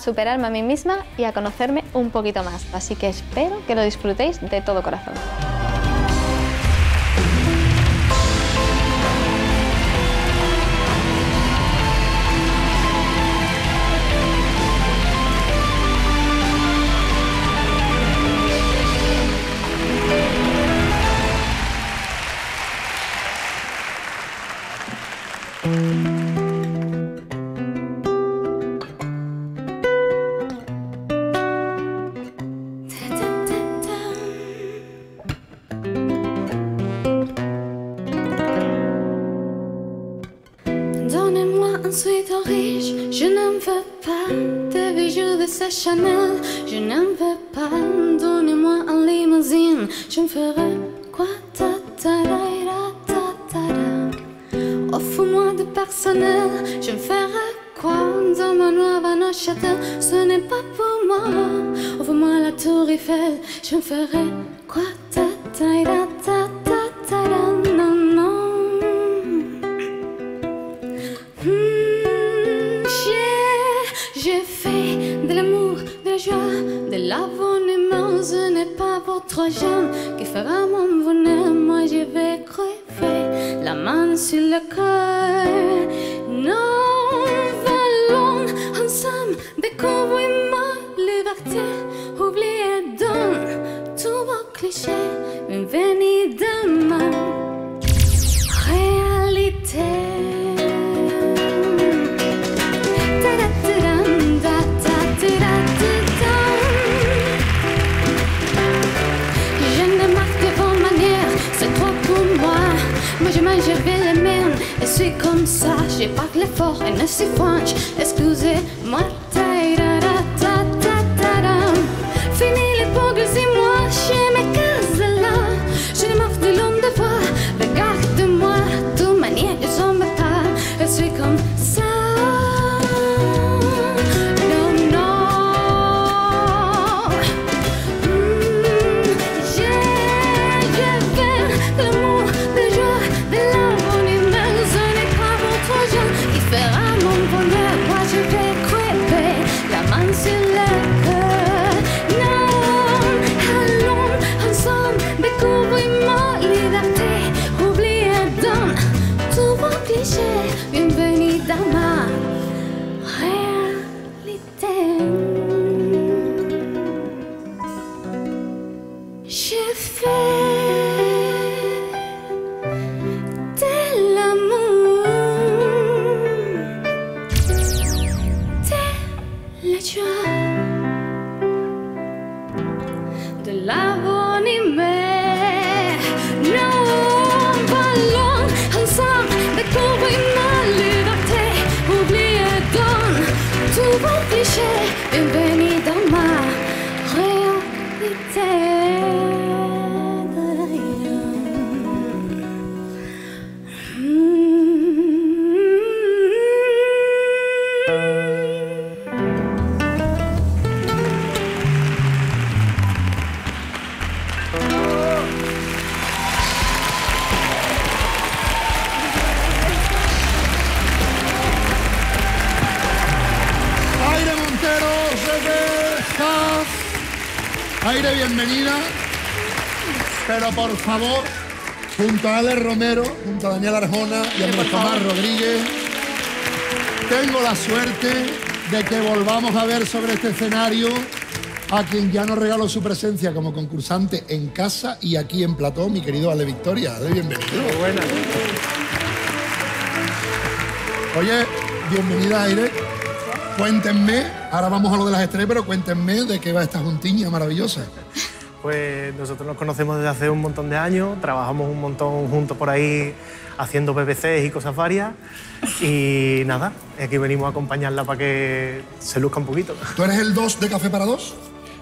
superarme a mí misma y a conocerme un poquito más. Así que espero que lo disfrutéis de todo corazón. Je n'en veux pas de bijoux de sa Chanel, je n'en veux pas. Donnez-moi un limousine, je me ferai quoi? Ta ta ta ta ra. Offre-moi de personnel, je me ferai quoi? Dans ma noire Neuchâtel, ce n'est pas pour moi. Offre-moi la tour Eiffel, je me ferai quoi? Ta ta ta ta votre jeune qui fera mon bonheur? Moi, je vais crever la main sur le cœur. Non, allons ensemble découvrir ma liberté. Oubliez donc tous vos clichés. J'ai pas que l'effort et ne suis franche. Excusez-moi. 一些，愿被你。Bienvenida. Pero por favor, junto a Ale Romero, junto a Daniel Arjona y a Andrés Tomás Rodríguez, tengo la suerte de que volvamos a ver sobre este escenario a quien ya nos regaló su presencia como concursante en casa y aquí en Plató, mi querido Ale Victoria. Ale, bienvenido. Buena. Oye, bienvenida Aire. Cuéntenme, ahora vamos a lo de las estrellas, pero cuéntenme de qué va esta juntiña maravillosa. Pues nosotros nos conocemos desde hace un montón de años, trabajamos un montón juntos por ahí haciendo PPCs y cosas varias. Y nada, aquí venimos a acompañarla para que se luzca un poquito. ¿Tú eres el 2 de Café para Dos?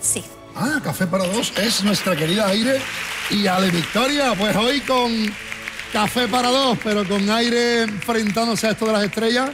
Sí. Ah, Café para Dos es nuestra querida Aire y Ale Victoria. Pues hoy con Café para Dos, pero con Aire enfrentándose a esto de las estrellas.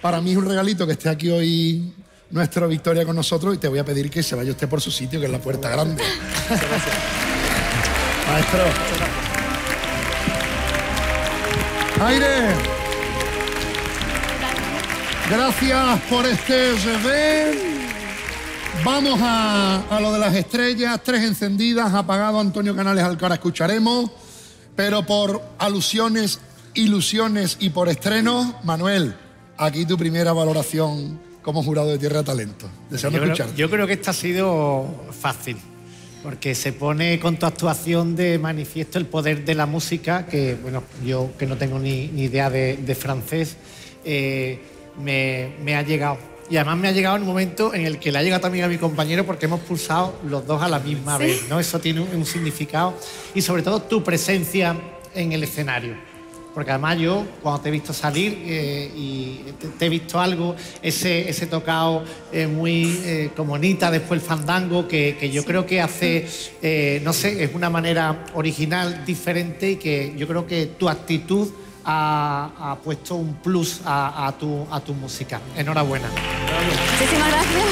Para mí es un regalito que esté aquí hoy nuestra Victoria con nosotros y te voy a pedir que se vaya usted por su sitio, que es la puerta grande. Maestro. Aire. Gracias por este bebé. Vamos a, a lo de las estrellas, tres encendidas, apagado Antonio Canales al que ahora escucharemos, pero por alusiones, ilusiones y por estrenos, Manuel, aquí tu primera valoración como jurado de Tierra Talento. Deseando yo, creo, escucharte. yo creo que esta ha sido fácil, porque se pone con tu actuación de manifiesto el poder de la música, que bueno, yo que no tengo ni, ni idea de, de francés, eh, me, me ha llegado. Y además me ha llegado en un momento en el que le ha llegado también a mi compañero porque hemos pulsado los dos a la misma Sí. vez, ¿no? Eso tiene un, un significado. Y sobre todo tu presencia en el escenario. Porque además yo, cuando te he visto salir eh, y te, te he visto algo, ese, ese tocado eh, muy eh, como Nita, después el fandango, que, que yo creo que hace, eh, no sé, es una manera original, diferente y que yo creo que tu actitud ha, ha puesto un plus a, a tu, a tu música. Enhorabuena. Muchísimas gracias.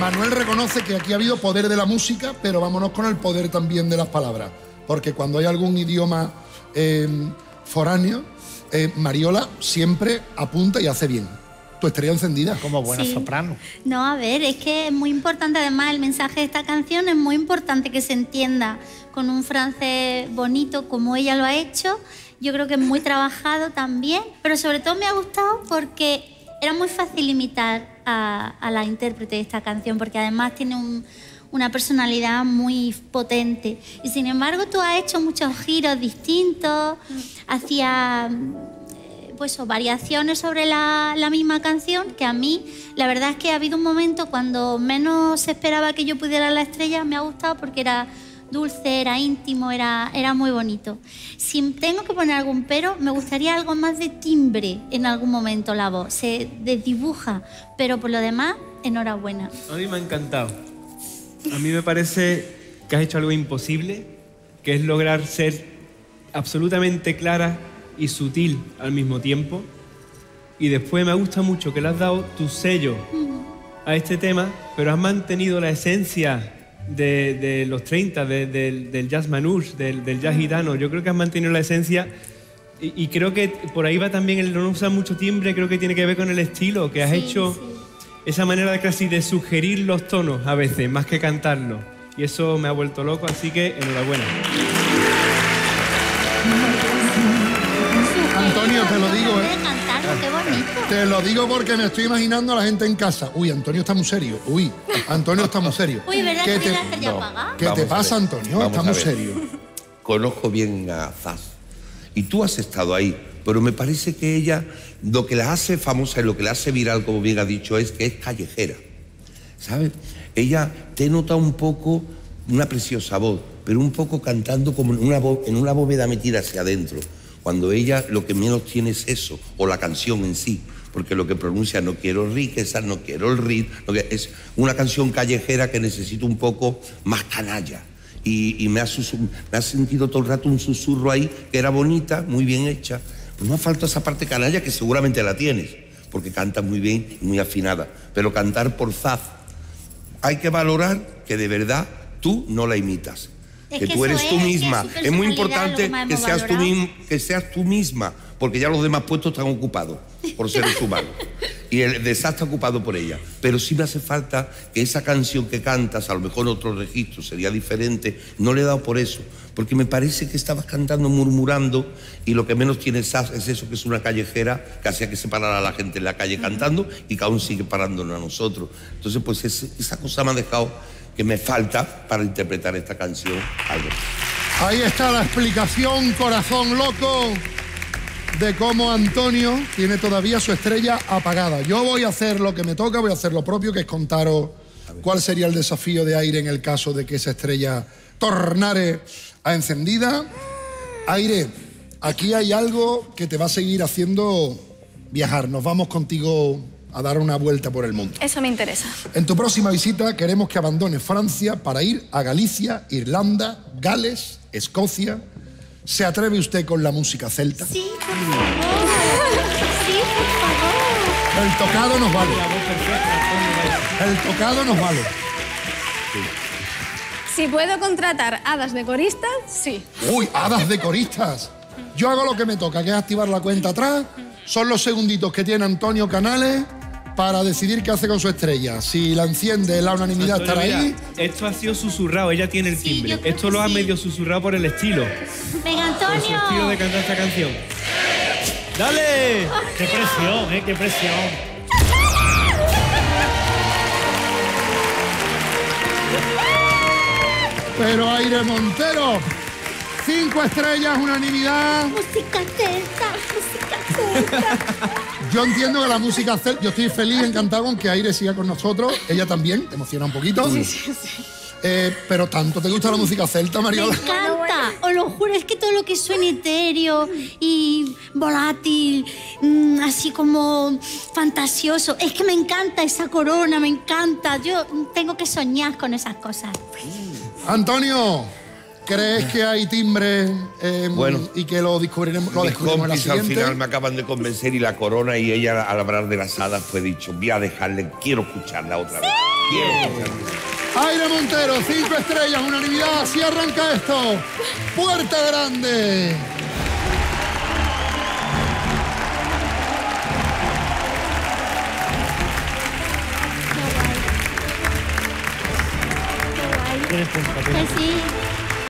Manuel reconoce que aquí ha habido poder de la música, pero vámonos con el poder también de las palabras. Porque cuando hay algún idioma eh, foráneo, eh, Mariola siempre apunta y hace bien. Tu estrella encendida. Como buena Sí. soprano. No, a ver, es que es muy importante, además el mensaje de esta canción es muy importante que se entienda con un francés bonito como ella lo ha hecho. Yo creo que es muy trabajado también, pero sobre todo me ha gustado porque era muy fácil imitar a, a la intérprete de esta canción, porque además tiene un- una personalidad muy potente. Y sin embargo tú has hecho muchos giros distintos, hacía pues o variaciones sobre la, la misma canción que a mí la verdad es que ha habido un momento cuando menos esperaba que yo pudiera la estrella me ha gustado porque era dulce, era íntimo, era, era muy bonito. Si tengo que poner algún pero, me gustaría algo más de timbre en algún momento la voz. Se desdibuja, pero por lo demás, enhorabuena. A mí me ha encantado. A mí me parece que has hecho algo imposible, que es lograr ser absolutamente clara y sutil al mismo tiempo. Y después me gusta mucho que le has dado tu sello a este tema, pero has mantenido la esencia de, de los 30, de- del- del jazz manouche, del, del jazz gitano. Yo creo que has mantenido la esencia y, y creo que por ahí va también el no usar mucho timbre, creo que tiene que ver con el estilo, que has Sí, hecho sí. Esa manera de casi de sugerir los tonos a veces, más que cantarlos. Y eso me ha vuelto loco, así que enhorabuena. Antonio, te lo digo, Puede ¿eh? bonito. Te lo digo porque me estoy imaginando a la gente en casa. Uy, Antonio está muy serio. Uy, Antonio está muy serio. Uy, ¿verdad ¿Qué que te, apagada? ¿qué Vamos te pasa. Antonio? Vamos está muy serio. Conozco bien a Zaz. Y tú has estado ahí. Pero me parece que ella, lo que la hace famosa y lo que la hace viral, como bien ha dicho, es que es callejera. ¿Sabes? Ella te nota un poco una preciosa voz, pero un poco cantando como en una, bóveda metida hacia adentro. Cuando ella lo que menos tiene es eso, o la canción en sí, porque lo que pronuncia no quiero riqueza, no quiero el rit, no que- es una canción callejera que necesita un poco más canalla. Y, me, ha me ha sentido todo el rato un susurro ahí que era bonita, muy bien hecha. Pues ha faltado esa parte canalla que seguramente la tienes, porque canta muy bien y muy afinada. Pero cantar por Zaz, hay que valorar que de verdad tú no la imitas. Es que que tú eres tú es, que misma. su Es muy importante que seas, tú que seas tú misma, porque ya los demás puestos están ocupados por seres humanos. Y el desastre está ocupado por ella. Pero sí me hace falta que esa canción que cantas, a lo mejor en otro registro sería diferente, no le he dado por eso. Porque me parece que estabas cantando, murmurando, y lo que menos tiene Sass es eso, que es una callejera que hacía que se parara a la gente en la calle cantando y que aún sigue parándonos a nosotros. Entonces, pues es- esa cosa me ha dejado que me falta para interpretar esta canción. Algo. Ahí está la explicación, corazón loco, de cómo Antonio tiene todavía su estrella apagada. Yo voy a hacer lo que me toca, voy a hacer lo propio, que es contaros cuál sería el desafío de aire en el caso de que esa estrella tornare a encendida. Aire, aquí hay algo que te va a seguir haciendo viajar. Nos vamos contigo a dar una vuelta por el mundo. Eso me interesa. En tu próxima visita queremos que abandone Francia para ir a Galicia, Irlanda, Gales, Escocia. ¿Se atreve usted con la música celta? Sí, por favor. Sí, por favor. El tocado nos vale. El tocado nos vale. Si puedo contratar hadas de coristas, sí. Uy, hadas de coristas. Yo hago lo que me toca, que es activar la cuenta atrás. Son los segunditos que tiene Antonio Canales para decidir qué hace con su estrella. Si la enciende, la unanimidad Antonio, estará ahí. Esto ha sido susurrado, ella tiene el timbre. Esto lo ha sí. medio susurrado por el estilo. Venga, Por su estilo Antonio. de cantar esta canción. ¡Dale! ¡Qué presión, eh! ¡Qué presión! Pero Aire Montero, cinco estrellas, unanimidad. Música celta, música celta. Yo entiendo que la música celta, yo estoy feliz, encantado con que Aire siga con nosotros. Ella también, te emociona un poquito. Eh, pero tanto te gusta la música celta, Me Mariola. encanta, os lo juro, es que todo lo que suena etéreo y volátil, mm, así como fantasioso, es que me encanta esa corona, me encanta. Yo tengo que soñar con esas cosas. Antonio, ¿crees que hay timbre eh, Bueno. y que lo descubriremos, lo Mis descubriremos en la compis al final me acaban de convencer y la corona y ella al hablar de las hadas fue dicho, voy a dejarle, quiero escucharla otra vez. Quiero escucharla. Aire Montero, cinco estrellas, unanimidad, así arranca esto. Puerta Grande. Tienes Que sí.